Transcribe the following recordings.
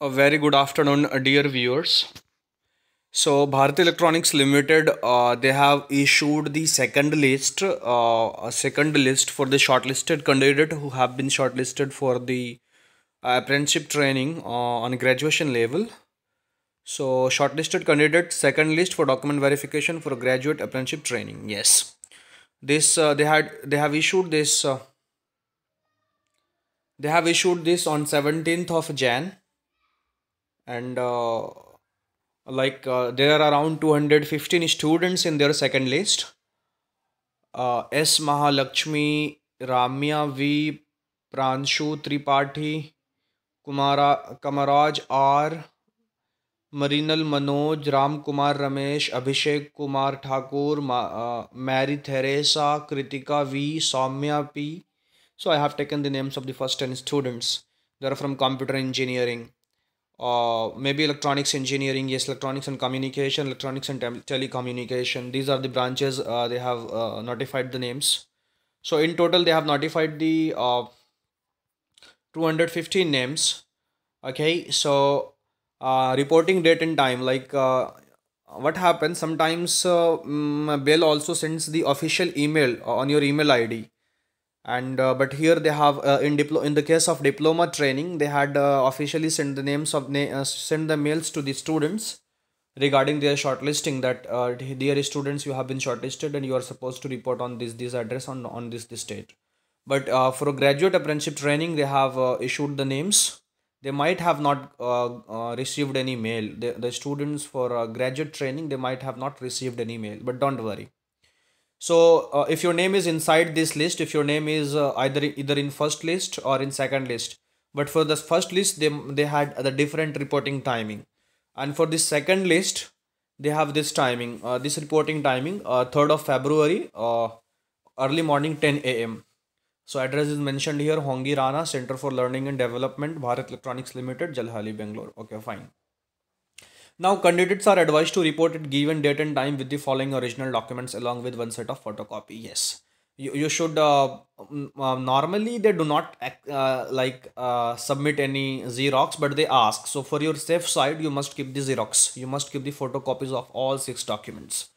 A very good afternoon, dear viewers. So, Bharat Electronics Limited, uh, they have issued the second list, uh, a second list for the shortlisted candidate who have been shortlisted for the apprenticeship training uh, on graduation level. So, shortlisted candidate second list for document verification for graduate apprenticeship training. Yes, this uh, they had they have issued this uh, they have issued this on 17th of Jan and uh, like uh, there are around 215 students in their second list. Uh, s. Mahalakshmi ramya v pranshu tripathi kumara kamaraj r marinal manoj ram kumar ramesh abhishek kumar thakur Ma- mary theresa kritika v soumya p. So i have taken the names of the first 10 students they are from computer engineering uh, maybe electronics engineering yes electronics and communication electronics and tel- telecommunication. These are the branches uh, they have uh, notified the names. So in total they have notified the uh, 215 names. Okay so uh, reporting date and time like uh, what happens? Sometimes uh, mm, BEL also sends the official email on your email id and uh, but here they have uh, in diplo- in the case of diploma training they had uh, officially sent the names of na- uh, send the mails to the students regarding their shortlisting that uh, dear students you have been shortlisted and you are supposed to report on this this address on on this this date. But uh, for a graduate apprenticeship training they have uh, issued the names. They might have not uh, uh, received any mail. The, the students for uh, graduate training they might have not received any mail. But don't worry so uh, if your name is inside this list if your name is uh, either either in first list or in second list. But for the first list they they had the different reporting timing. And for the second list they have this timing uh, this reporting timing uh, 3rd of february uh, early morning 10 a.m so address is mentioned here Hongirana center for learning and development bharat electronics limited Jalahalli bangalore. Okay fine now, candidates are advised to report at given date and time with the following original documents along with one set of photocopy. Yes, you, you should. Uh, mm, uh, normally, they do not uh, like uh, submit any Xerox, but they ask. So, for your safe side, you must keep the Xerox. You must keep the photocopies of all six documents.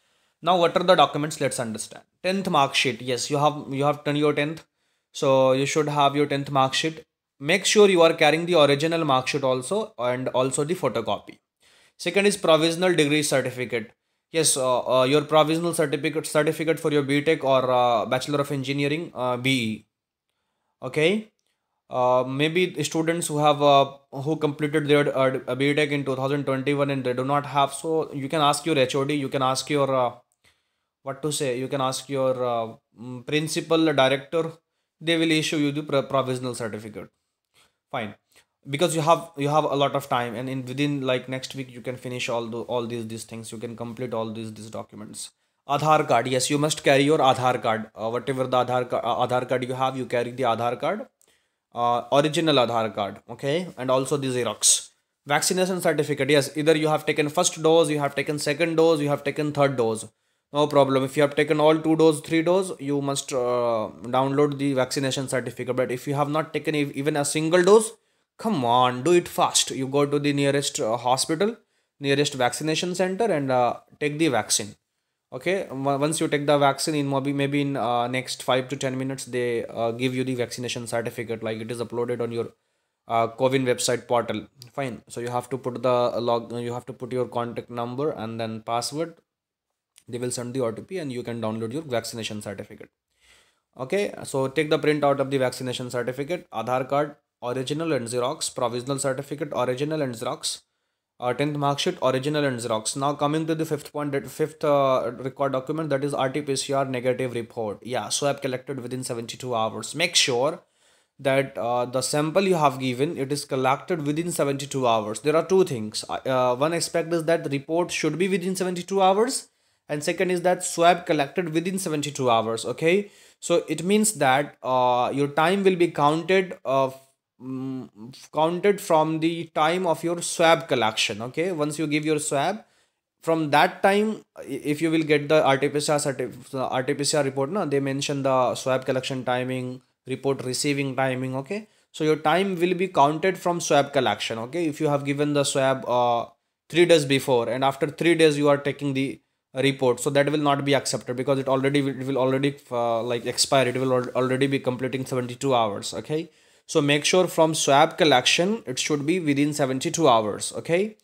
Now, what are the documents? Let's understand. Tenth mark sheet. Yes, you have you have done your tenth, so you should have your tenth mark sheet. Make sure you are carrying the original mark sheet also and also the photocopy Second is provisional degree certificate. Yes, uh, uh, your provisional certificate certificate for your BTech or uh, Bachelor of Engineering uh, BE. Okay. Uh, maybe students who have uh, who completed their uh, BTech in 2021 and they do not have so you can ask your HOD, you can ask your uh, what to say, you can ask your mm, principal director. They will issue you the pro- provisional certificate. Fine because you have you have a lot of time and in within like next week you can finish all the all these these things. You can complete all these these documents. Aadhaar card yes you must carry your Aadhaar card. Uh, whatever the Aadhaar card uh, Aadhaar card you have you carry the Aadhaar card. Uh, original Aadhaar card okay? And also the Xerox. Vaccination certificate yes either you have taken first dose you have taken second dose you have taken third dose. No problem. If you have taken all two dose three dose you must uh, download the vaccination certificate. But if you have not taken ev- even a single dose come on do it fast. You go to the nearest uh, hospital nearest vaccination center and uh, take the vaccine. Okay? Once you take the vaccine in maybe maybe in uh, next 5 to 10 minutes they uh, give you the vaccination certificate like it is uploaded on your uh, CoWIN website portal. Fine. So you have to put the log you have to put your contact number and then password. They will send the otp and you can download your vaccination certificate. Okay? So take the print out of the vaccination certificate aadhaar card original and xerox provisional certificate original and xerox. Uh, 10th mark sheet original and xerox. Now coming to the fifth fifth uh, record document that is rt-pcr negative report. Yeah swab collected within 72 hours. Make sure that uh, the sample you have given it is collected within 72 hours. There are two things. Uh, one aspect is that the report should be within 72 hours and second is that swab collected within 72 hours okay? So it means that uh, your time will be counted uh, mm, counted from the time of your swab collection okay? Once you give your swab from that time if you will get the RT-PCR RT-PCR report no they mention the swab collection timing report receiving timing okay? So your time will be counted from swab collection okay? If you have given the swab uh, 3 days before and after 3 days you are taking the report so that will not be accepted because it already it will already uh, like expire. It will already be completing 72 hours okay so make sure from swab collection it should be within 72 hours okay?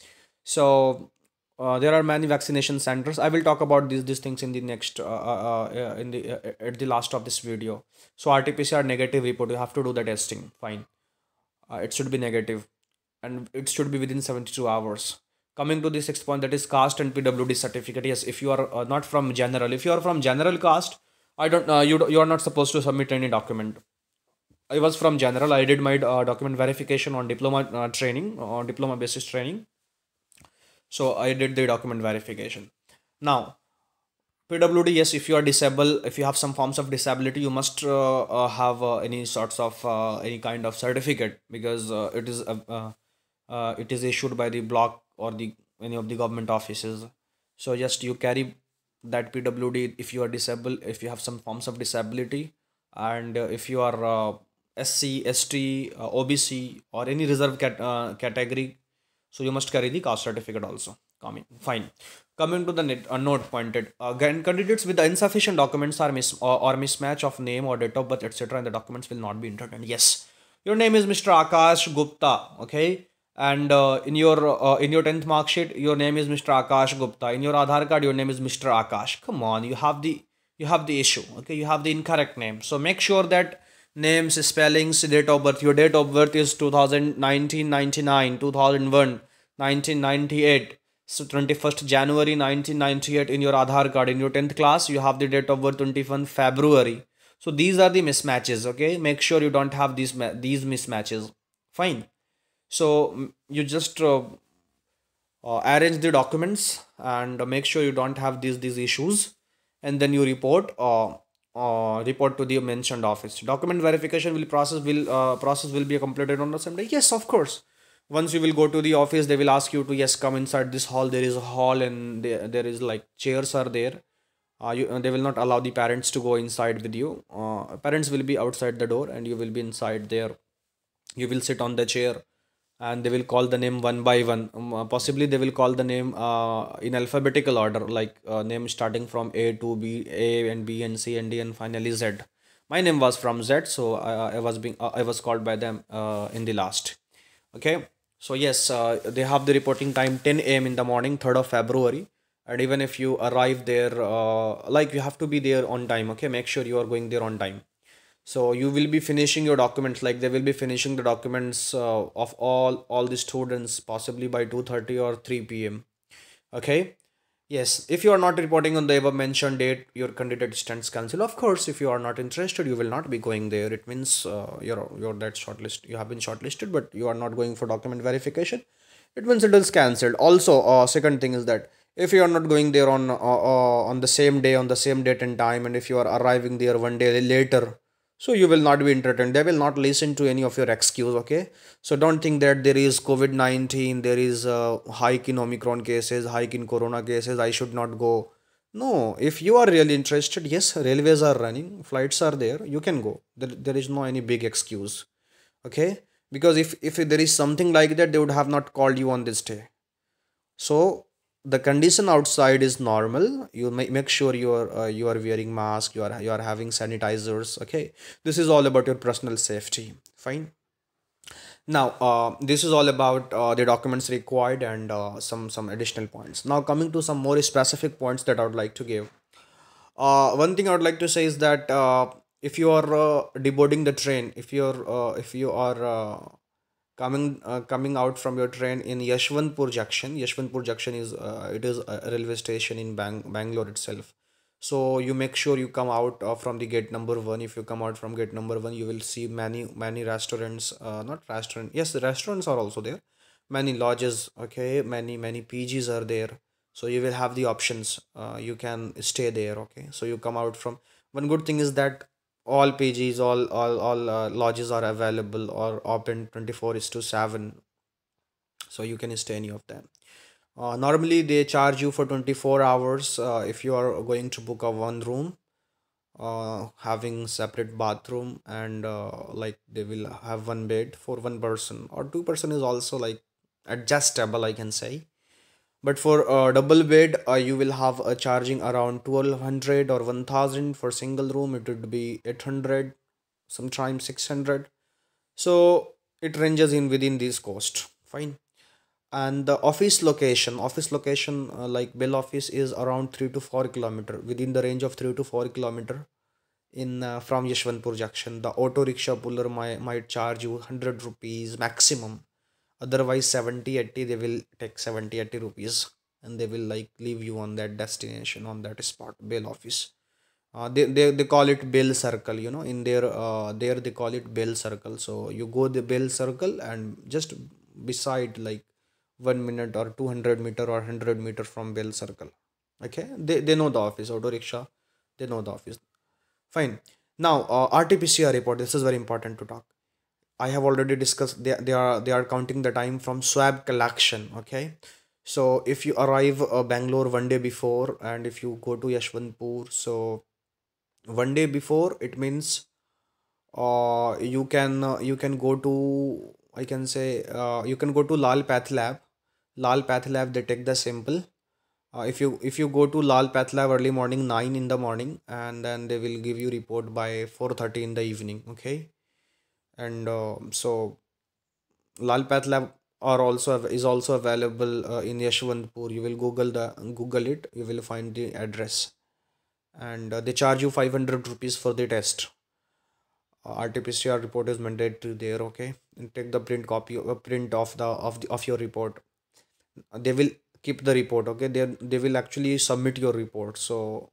So uh, there are many vaccination centers. I will talk about these these things in the next uh, uh, uh in the uh, at the last of this video. So rt-pcr negative report you have to do the testing fine. Uh, it should be negative and it should be within 72 hours. Coming to the sixth point that is caste and pwd certificate. Yes if you are not from general if you are from general caste i don't uh, you you are not supposed to submit any document i was from general. I did my document verification on diploma training on diploma basis training. So i did the document verification. Now pwd yes if you are disabled if you have some forms of disability you must uh, uh, have uh, any sorts of uh, any kind of certificate because uh, it is uh, it is issued by the block or the any of the government offices. So just you carry that pwd if you are disabled if you have some forms of disability and if you are sc st obc or any reserve cat, category. So you must carry the caste certificate also. Coming fine. Coming to the net, uh, note pointed. Again candidates with the insufficient documents are mis or, or mismatch of name or date of birth etc and the documents will not be entered yes. Your name is mr akash gupta okay? And uh, in your uh, in your 10th mark sheet your name is mr akash gupta. In your aadhaar card your name is mr akash. Come on. You have the you have the issue okay? You have the incorrect name. So make sure that names spellings date of birth. Your date of birth is 2019 99 2001 1998 so 21st january 1998 in your aadhaar card. In your 10th class you have the date of birth 21 february. So these are the mismatches okay? Make sure you don't have these these mismatches. Fine. So you just uh, uh, arrange the documents and make sure you don't have these these issues. And then you report uh, uh, report to the mentioned office. Document verification will process will uh, process will be completed on the same day? Yes of course. Once you will go to the office they will ask you to yes come inside this hall. There is a hall and there, there is like chairs are there. Uh, you, they will not allow the parents to go inside with you. Uh, parents will be outside the door and you will be inside there. You will sit on the chair and they will call the name one by one. Um, uh, possibly they will call the name uh, in alphabetical order like uh, name starting from a to b a and b and c and d and finally z. My name was from z so i, I was being uh, i was called by them uh, in the last. Okay? So yes uh, they have the reporting time 10 a.m in the morning 3rd of february. And even if you arrive there like you have to be there on time okay? Make sure you are going there on time so you will be finishing your documents like they will be finishing the documents uh, of all all the students possibly by 2:30 or 3 p.m okay? Yes if you are not reporting on the above mentioned date your candidate stands cancel of course if you are not interested you will not be going there. It means uh, you're you're that shortlist you have been shortlisted but you are not going for document verification. It means it is cancelled. Also uh, second thing is that if you are not going there on uh, uh, on the same day on the same date and time and if you are arriving there one day later so you will not be entertained. They will not listen to any of your excuse okay? So don't think that there is covid-19 there is a hike in omicron cases hike in corona cases i should not go. No if you are really interested yes railways are running flights are there you can go. There, there is no any big excuse okay? Because if if there is something like that they would have not called you on this day. So the condition outside is normal. You make sure you are uh, you are wearing mask you are you are having sanitizers okay? This is all about your personal safety. Fine? Now uh, this is all about uh, the documents required and uh, some some additional points. Now coming to some more specific points that i would like to give. Uh, one thing i would like to say is that uh, if you are uh, deboarding the train if you're uh, if you are uh, coming uh, coming out from your train in Yashwantpur Junction. Yashwantpur Junction is uh, it is a railway station in Bang Bangalore itself. So you make sure you come out uh, from the gate number one. If you come out from gate number one, you will see many many restaurants. Uh, not restaurant. Yes, the restaurants are also there. Many lodges. Okay, many many PGs are there. So you will have the options. Uh, you can stay there. Okay, so you come out from. One good thing is that all PGs, all all all uh, lodges are available or open 24 is to 7 so you can stay any of them. Uh, normally they charge you for 24 hours uh, if you are going to book a one room uh, having separate bathroom and uh, like they will have one bed for one person or two person is also like adjustable i can say but for a double bed uh, you will have a charging around 1200 or 1000 for single room it would be 800 sometimes 600 so it ranges in within this cost. Fine. And the office location office location uh, like BEL office is around 3 to 4 kilometer within the range of 3 to 4 kilometer in uh, from Yashwantpur junction. The auto rickshaw puller might, might charge you 100 rupees maximum otherwise 70 80 they will take 70 80 rupees. And they will like leave you on that destination on that spot bail office. Uh, they, they they call it bell circle you know. In their uh, there they call it bell circle. So you go the bell circle and just beside like one minute or 200 meter or 100 meter from bell circle. Okay? They, they know the office auto rickshaw they know the office. Fine. Now uh, rt-pcr report. This is very important to talk i have already discussed they, they are they are counting the time from swab collection okay? So if you arrive uh, bangalore one day before and if you go to yashwantpur so one day before it means uh you can uh, you can go to i can say uh, you can go to lal path lab. Lal path lab they take the sample. Uh, if you if you go to lal path lab early morning 9 in the morning and then they will give you report by 4:30 in the evening okay and uh, so lal path lab are also is also available uh, in yashwantpur. You will google the google it. You will find the address. And uh, they charge you 500 rupees for the test. Uh, rt-pcr report is mandatory there okay? And take the print copy a print of the of the of your report. Uh, they will keep the report okay? They they will actually submit your report. So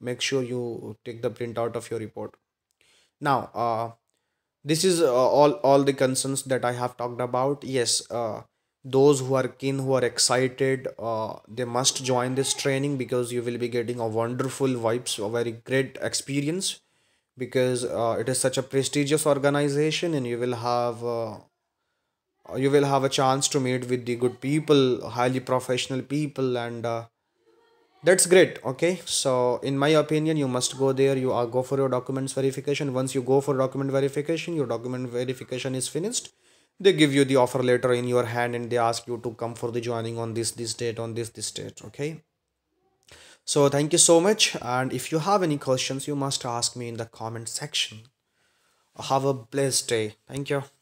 make sure you take the print out of your report. Now uh this is uh, all all the concerns that i have talked about. Yes uh, those who are keen who are excited uh, they must join this training because you will be getting a wonderful vibes a very great experience because uh, it is such a prestigious organization and you will have uh, you will have a chance to meet with the good people highly professional people and uh, that's great okay? So in my opinion you must go there you uh, go for your documents verification. Once you go for document verification your document verification is finished. They give you the offer letter in your hand and they ask you to come for the joining on this this date on this this date okay? So thank you so much. And if you have any questions you must ask me in the comment section. Have a blessed day. Thank you